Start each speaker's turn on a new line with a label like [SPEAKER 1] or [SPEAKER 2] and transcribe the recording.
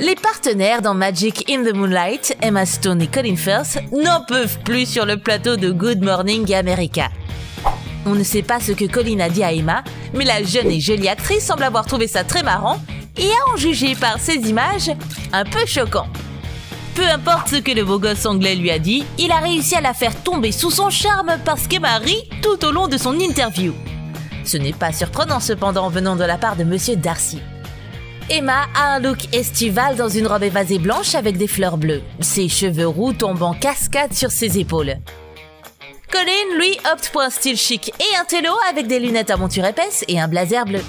[SPEAKER 1] Les partenaires dans Magic in the Moonlight, Emma Stone et Colin Firth, n'en peuvent plus sur le plateau de Good Morning America. On ne sait pas ce que Colin a dit à Emma, mais la jeune et jolie actrice semble avoir trouvé ça très marrant et à en juger par ces images, un peu choquant. Peu importe ce que le beau gosse anglais lui a dit, il a réussi à la faire tomber sous son charme parce qu'Emma rit tout au long de son interview. Ce n'est pas surprenant cependant venant de la part de Monsieur Darcy. Emma a un look estival dans une robe évasée blanche avec des fleurs bleues. Ses cheveux roux tombent en cascade sur ses épaules. Colin, lui, opte pour un style chic et un télo avec des lunettes à monture épaisse et un blazer bleu.